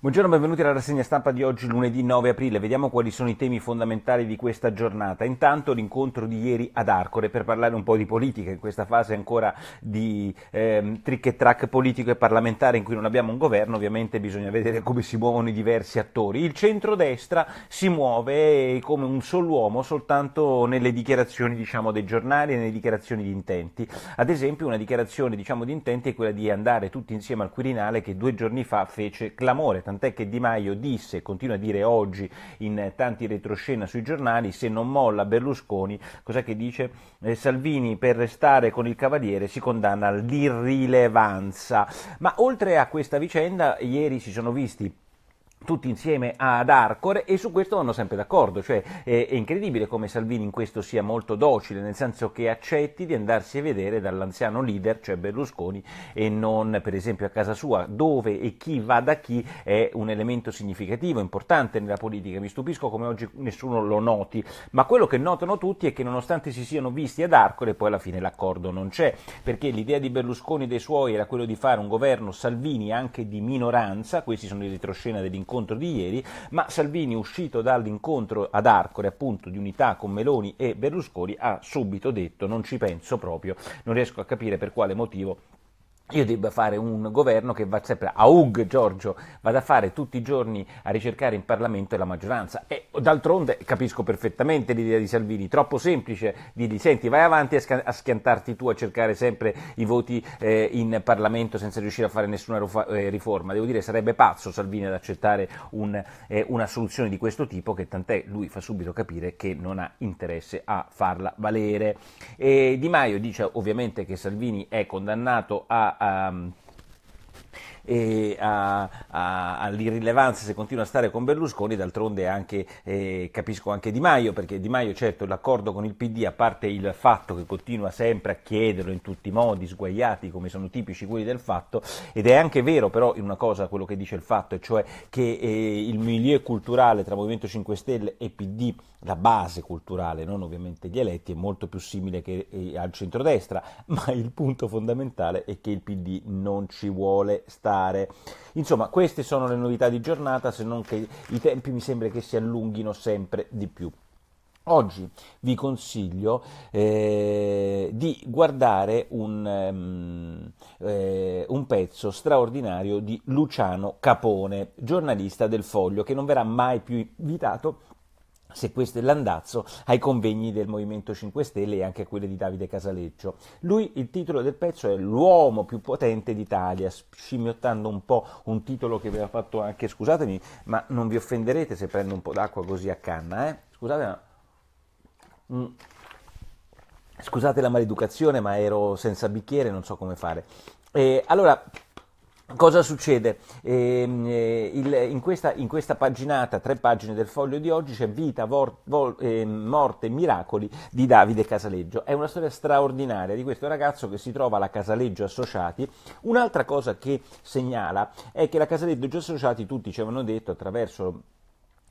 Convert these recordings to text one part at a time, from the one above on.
Buongiorno, benvenuti alla rassegna stampa di oggi, lunedì 9 aprile. Vediamo quali sono i temi fondamentali di questa giornata. Intanto l'incontro di ieri ad Arcore per parlare un po' di politica, in questa fase ancora di eh, trick e track politico e parlamentare in cui non abbiamo un governo, ovviamente bisogna vedere come si muovono i diversi attori. Il centrodestra si muove come un solo uomo soltanto nelle dichiarazioni diciamo, dei giornali e nelle dichiarazioni di intenti. Ad esempio una dichiarazione diciamo, di intenti è quella di andare tutti insieme al Quirinale che due giorni fa fece clamore tant'è che Di Maio disse, continua a dire oggi in tanti retroscena sui giornali, se non molla Berlusconi, cos'è che dice? Eh, Salvini per restare con il Cavaliere si condanna all'irrilevanza. Ma oltre a questa vicenda, ieri si sono visti tutti insieme ad Arcore e su questo vanno sempre d'accordo, cioè è, è, incredibile come Salvini in questo sia molto docile, nel senso che accetti di andarsi a vedere dall'anziano leader, cioè Berlusconi, e non per esempio a casa sua, dove e chi va da chi è un elemento significativo, importante nella politica. Mi stupisco come oggi nessuno lo noti, ma quello che notano tutti è che nonostante si siano visti ad Arcore, poi alla fine l'accordo non c'è, perché l'idea di Berlusconi e dei suoi era quello di fare un governo Salvini anche di minoranza, questi sono i retroscena dell'incontro incontro di ieri, ma Salvini uscito dall'incontro ad Arcore appunto di unità con Meloni e Berlusconi ha subito detto non ci penso proprio, non riesco a capire per quale motivo io debba fare un governo che va sempre a UG, Giorgio, vada a fare tutti i giorni a ricercare in Parlamento la maggioranza. E d'altronde capisco perfettamente l'idea di Salvini, troppo semplice dirgli senti vai avanti a, sca- a schiantarti tu a cercare sempre i voti eh, in Parlamento senza riuscire a fare nessuna rufa- eh, riforma. Devo dire sarebbe pazzo Salvini ad accettare un, eh, una soluzione di questo tipo che tant'è lui fa subito capire che non ha interesse a farla valere. E di Maio dice ovviamente che Salvini è condannato a um, e a, a, all'irrilevanza se continua a stare con Berlusconi, d'altronde anche, eh, capisco anche Di Maio, perché Di Maio certo l'accordo con il PD, a parte il fatto che continua sempre a chiederlo in tutti i modi, sguaiati come sono tipici quelli del fatto, ed è anche vero però in una cosa quello che dice il fatto, e cioè che eh, il milieu culturale tra Movimento 5 Stelle e PD, la base culturale, non ovviamente gli eletti, è molto più simile che eh, al centrodestra, ma il punto fondamentale è che il PD non ci vuole stare fare. Insomma, queste sono le novità di giornata, se non che i tempi mi sembra che si allunghino sempre di più. Oggi vi consiglio eh, di guardare un, um, eh, un, pezzo straordinario di Luciano Capone, giornalista del Foglio, che non verrà mai più invitato se questo è l'andazzo, ai convegni del Movimento 5 Stelle e anche a quelli di Davide Casaleggio. Lui, il titolo del pezzo è L'uomo più potente d'Italia, scimmiottando un po' un titolo che aveva fatto anche, scusatemi, ma non vi offenderete se prendo un po' d'acqua così a canna, eh? Scusate, ma... Mm. Scusate la maleducazione, ma ero senza bicchiere, non so come fare. E allora, Cosa succede? Ehm, eh, il, in, questa, in, questa, paginata, tre pagine del foglio di oggi, c'è Vita, vor, vol, eh, Morte Miracoli di Davide Casaleggio. È una storia straordinaria di questo ragazzo che si trova alla Casaleggio Associati. Un'altra cosa che segnala è che la Casaleggio Associati, tutti ci avevano detto attraverso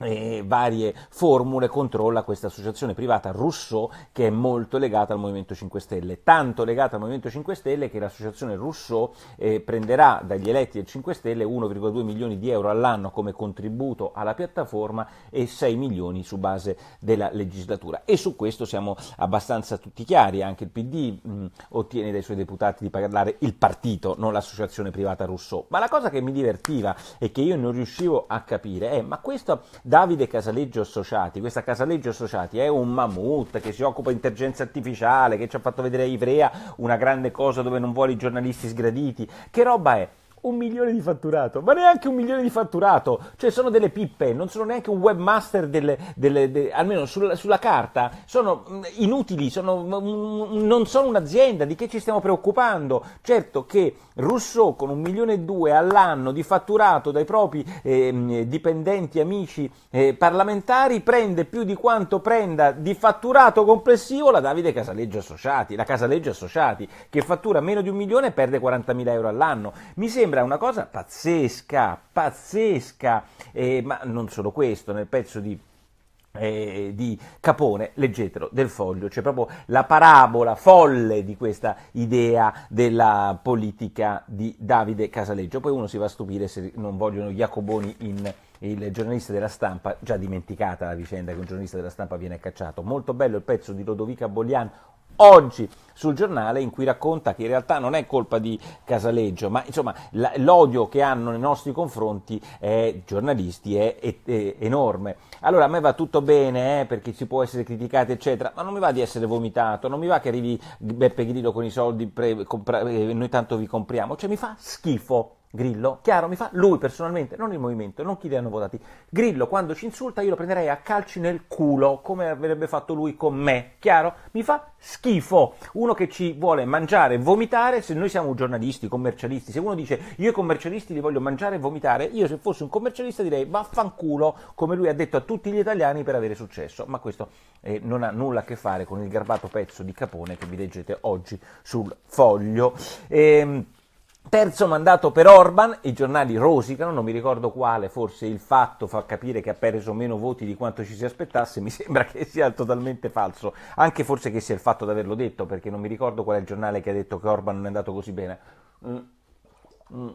e varie formule controlla questa associazione privata Rousseau che è molto legata al Movimento 5 Stelle, tanto legata al Movimento 5 Stelle che l'associazione Rousseau eh, prenderà dagli eletti del 5 Stelle 1,2 milioni di euro all'anno come contributo alla piattaforma e 6 milioni su base della legislatura. E su questo siamo abbastanza tutti chiari, anche il PD mh, ottiene dai suoi deputati di pagare il partito, non l'associazione privata Rousseau, ma la cosa che mi divertiva e che io non riuscivo a capire è ma questo Davide Casaleggio Associati, questa Casaleggio Associati è un mammut che si occupa di intelligenza artificiale, che ci ha fatto vedere a Ivrea una grande cosa dove non vuole i giornalisti sgraditi. Che roba è? Un milione di fatturato, ma neanche un milione di fatturato, cioè sono delle pippe, non sono neanche un webmaster, delle, delle, de, almeno sulla, sulla, carta, sono mm, inutili, sono, mm, non sono un'azienda, di che ci stiamo preoccupando? Certo che Rousseau con un milione e due all'anno di fatturato dai propri eh, dipendenti, amici eh, parlamentari, prende più di quanto prenda di fatturato complessivo la Davide Casaleggio Associati, la Casaleggio Associati, che fattura meno di un milione e perde 40.000 euro all'anno. Mi sembra sembra una cosa pazzesca, pazzesca, eh, ma non solo questo, nel pezzo di eh, di Capone, leggetelo del foglio, c'è proprio la parabola folle di questa idea della politica di Davide Casaleggio. Poi uno si va a stupire se non vogliono Jacoboni in il giornalista della stampa, già dimenticata la vicenda che un giornalista della stampa viene cacciato. Molto bello il pezzo di Lodovica Boglian oggi sul giornale in cui racconta che in realtà non è colpa di Casaleggio, ma insomma l'odio che hanno nei nostri confronti eh, giornalisti è, è, è, enorme. Allora a me va tutto bene eh, perché si può essere criticati eccetera, ma non mi va di essere vomitato, non mi va che arrivi Beppe Grillo con i soldi, pre, compra, eh, noi tanto vi compriamo, cioè mi fa schifo. Grillo, chiaro, mi fa lui personalmente, non il movimento, non chi li hanno votati. Grillo, quando ci insulta, io lo prenderei a calci nel culo, come avrebbe fatto lui con me, chiaro? Mi fa schifo. Uno che ci vuole mangiare e vomitare, se noi siamo giornalisti, commercialisti, se uno dice io i commercialisti li voglio mangiare e vomitare, io se fossi un commercialista direi vaffanculo, come lui ha detto a tutti gli italiani per avere successo. Ma questo eh, non ha nulla a che fare con il garbato pezzo di Capone che vi leggete oggi sul foglio. Ehm, Terzo mandato per Orban, i giornali rosicano, non mi ricordo quale, forse il fatto fa capire che ha perso meno voti di quanto ci si aspettasse, mi sembra che sia totalmente falso, anche forse che sia il fatto di averlo detto, perché non mi ricordo qual è il giornale che ha detto che Orban non è andato così bene. Mm. Mm.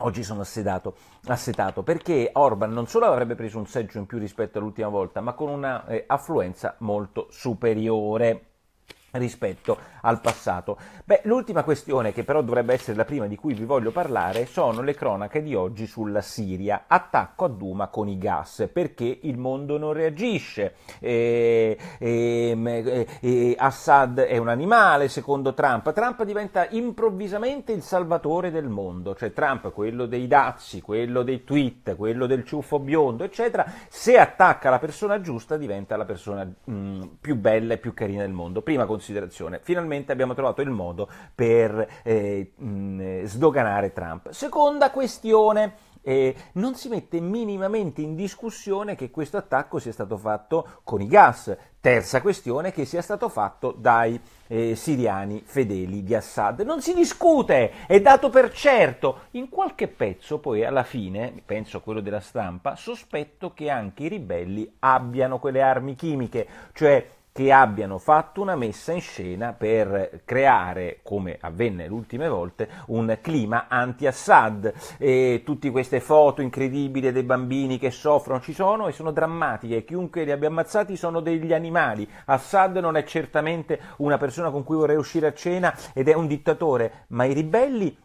Oggi sono assetato, assetato, perché Orban non solo avrebbe preso un seggio in più rispetto all'ultima volta, ma con una eh, affluenza molto superiore rispetto al passato. Beh, l'ultima questione, che però dovrebbe essere la prima di cui vi voglio parlare, sono le cronache di oggi sulla Siria. Attacco a Duma con i gas, perché il mondo non reagisce. E, e, e, Assad è un animale, secondo Trump. Trump diventa improvvisamente il salvatore del mondo, cioè Trump, quello dei dazi, quello dei tweet, quello del ciuffo biondo, eccetera, se attacca la persona giusta diventa la persona mh, più bella e più carina del mondo. Prima considerazione, finalmente abbiamo trovato il modo per eh, mh, sdoganare Trump. Seconda questione. Eh, non si mette minimamente in discussione che questo attacco sia stato fatto con i gas. Terza questione, che sia stato fatto dai eh, siriani fedeli di Assad. Non si discute, è dato per certo. In qualche pezzo, poi alla fine, penso a quello della stampa, sospetto che anche i ribelli abbiano quelle armi chimiche, cioè che abbiano fatto una messa in scena per creare, come avvenne le ultime volte, un clima anti-Assad. E tutte queste foto incredibili dei bambini che soffrono ci sono e sono drammatiche. Chiunque li abbia ammazzati sono degli animali. Assad non è certamente una persona con cui vorrei uscire a cena ed è un dittatore, ma i ribelli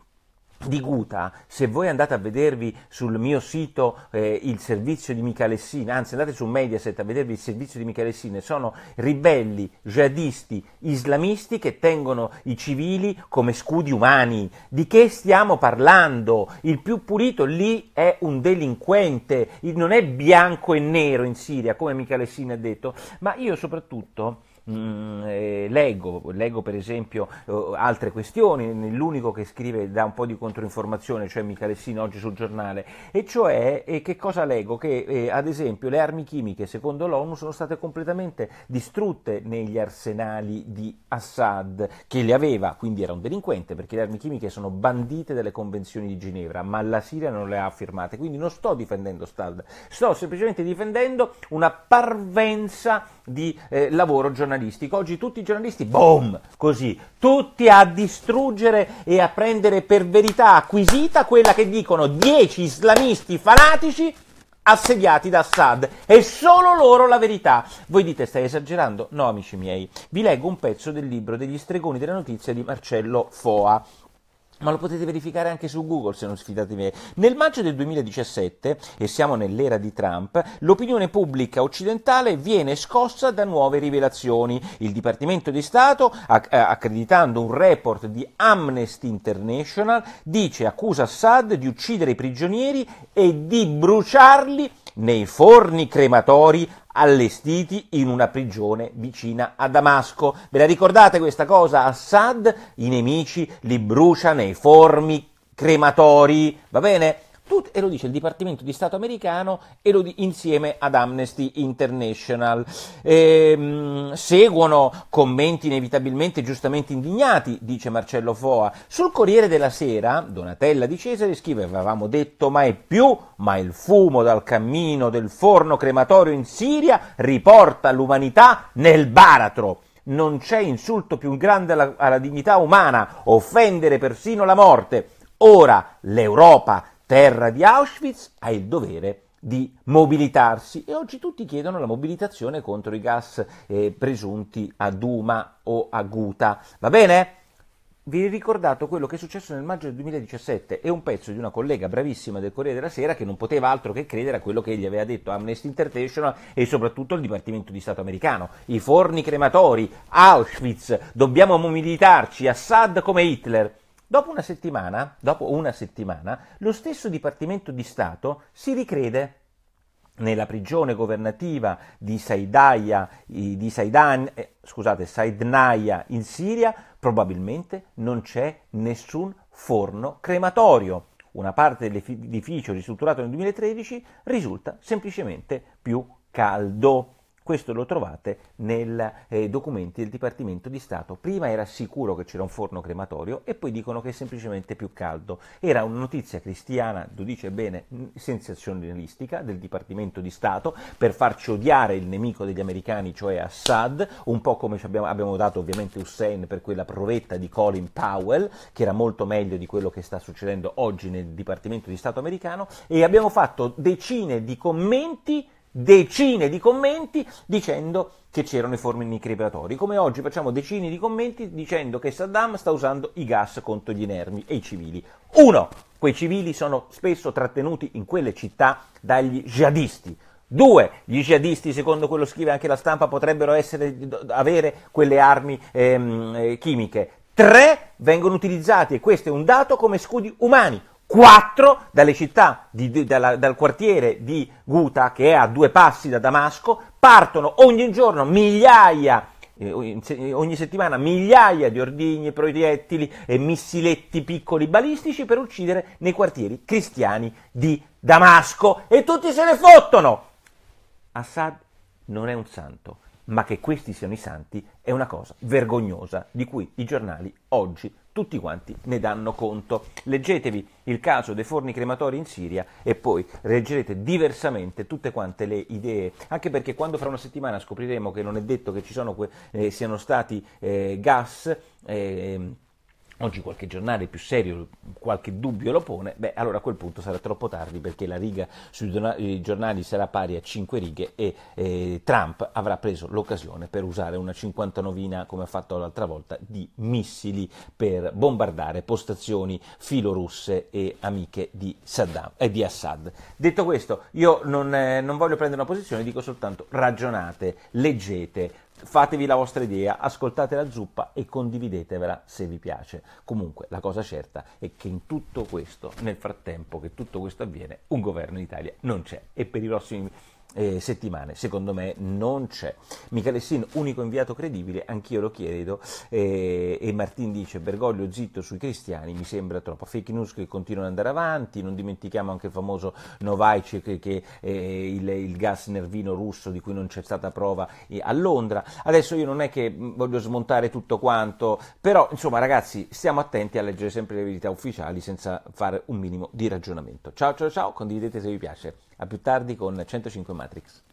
di Guta, se voi andate a vedervi sul mio sito eh, il servizio di Michalessina, anzi andate su Mediaset a vedervi il servizio di Michalessina, sono ribelli, jihadisti, islamisti che tengono i civili come scudi umani. Di che stiamo parlando? Il più pulito lì è un delinquente, non è bianco e nero in Siria, come Michalessina ha detto, ma io soprattutto Mm, eh, leggo, leggo, per esempio eh, altre questioni, l'unico che scrive da un po' di controinformazione, cioè Michalessino oggi sul giornale, e cioè eh, che cosa leggo? Che eh, ad esempio le armi chimiche secondo l'ONU sono state completamente distrutte negli arsenali di Assad, che le aveva, quindi era un delinquente, perché le armi chimiche sono bandite dalle convenzioni di Ginevra, ma la Siria non le ha firmate, quindi non sto difendendo Assad, sto semplicemente difendendo una parvenza di eh, lavoro giornalistico giornalistico, oggi tutti i giornalisti, boom, così, tutti a distruggere e a prendere per verità acquisita quella che dicono dieci islamisti fanatici assediati da Assad. È solo loro la verità. Voi dite stai esagerando? No, amici miei. Vi leggo un pezzo del libro degli stregoni della notizia di Marcello Foa ma lo potete verificare anche su Google se non sfidate me. Nel maggio del 2017, e siamo nell'era di Trump, l'opinione pubblica occidentale viene scossa da nuove rivelazioni. Il Dipartimento di Stato, eh, accreditando un report di Amnesty International, dice accusa Assad di uccidere i prigionieri e di bruciarli nei forni crematori allestiti in una prigione vicina a Damasco. Ve la ricordate questa cosa? Assad i nemici li brucia nei forni crematori, va bene? Tut- e lo dice il Dipartimento di Stato americano e lo di- insieme ad Amnesty International. Ehm, seguono commenti inevitabilmente giustamente indignati, dice Marcello Foa. Sul Corriere della Sera, Donatella di Cesare scrive: Avevamo detto mai più, ma il fumo dal cammino del forno crematorio in Siria riporta l'umanità nel baratro. Non c'è insulto più grande alla, alla dignità umana, offendere persino la morte. Ora l'Europa, terra di Auschwitz, ha il dovere di mobilitarsi e oggi tutti chiedono la mobilitazione contro i gas eh, presunti a Duma o a Guta. Va bene? Vi ricordate quello che è successo nel maggio del 2017 e un pezzo di una collega bravissima del Corriere della Sera che non poteva altro che credere a quello che gli aveva detto Amnesty International e soprattutto il Dipartimento di Stato americano. I forni crematori, Auschwitz, dobbiamo mobilitarci, Assad come Hitler. Dopo una settimana, dopo una settimana, lo stesso Dipartimento di Stato si ricrede nella prigione governativa di Saidaya, di Saidan, eh, scusate, Saidnaya in Siria, probabilmente non c'è nessun forno crematorio. Una parte dell'edificio ristrutturato nel 2013 risulta semplicemente più caldo. Questo lo trovate nei eh, documenti del Dipartimento di Stato. Prima era sicuro che c'era un forno crematorio e poi dicono che è semplicemente più caldo. Era una notizia cristiana, lo dice bene, sensazionalistica del Dipartimento di Stato per farci odiare il nemico degli americani, cioè Assad, un po' come abbiamo, abbiamo dato ovviamente Hussein per quella provetta di Colin Powell, che era molto meglio di quello che sta succedendo oggi nel Dipartimento di Stato americano, e abbiamo fatto decine di commenti decine di commenti dicendo che c'erano i forni crematori, come oggi facciamo decine di commenti dicendo che Saddam sta usando i gas contro gli inermi e i civili. Uno, quei civili sono spesso trattenuti in quelle città dagli jihadisti. Due, gli jihadisti, secondo quello scrive anche la stampa, potrebbero essere, avere quelle armi ehm, eh, chimiche. Tre, vengono utilizzati, e questo è un dato, come scudi umani quattro dalle città di, di, dalla, dal quartiere di Guta, che è a due passi da Damasco, partono ogni giorno migliaia eh, ogni settimana migliaia di ordigni, proiettili e missiletti piccoli balistici per uccidere nei quartieri cristiani di Damasco e tutti se ne fottono. Assad non è un santo, ma che questi siano i santi è una cosa vergognosa di cui i giornali oggi tutti quanti ne danno conto. Leggetevi il caso dei forni crematori in Siria e poi leggerete diversamente tutte quante le idee, anche perché quando fra una settimana scopriremo che non è detto che ci sono, eh, siano stati eh, gas, eh, oggi qualche giornale più serio qualche dubbio lo pone, beh allora a quel punto sarà troppo tardi perché la riga sui giornali sarà pari a 5 righe e eh, Trump avrà preso l'occasione per usare una 59 come ha fatto l'altra volta di missili per bombardare postazioni filorusse e amiche di, Saddam, eh, di Assad. Detto questo, io non, eh, non voglio prendere una posizione, dico soltanto ragionate, leggete, fatevi la vostra idea, ascoltate la zuppa e condividetevela se vi piace. Comunque la cosa certa è che in tutto questo, nel frattempo che tutto questo avviene, un governo in Italia non c'è e per i prossimi eh, settimane, secondo me non c'è. Michelessin, unico inviato credibile, anch'io lo chiedo, eh, e Martin dice Bergoglio zitto sui cristiani, mi sembra troppo. Fake news che continuano ad andare avanti, non dimentichiamo anche il famoso Novaic che, eh, il, il, gas nervino russo di cui non c'è stata prova eh, a Londra. Adesso io non è che mm, voglio smontare tutto quanto, però insomma ragazzi stiamo attenti a leggere sempre le verità ufficiali senza fare un minimo di ragionamento. Ciao ciao ciao, condividete se vi piace. A più tardi con 105 Matrix.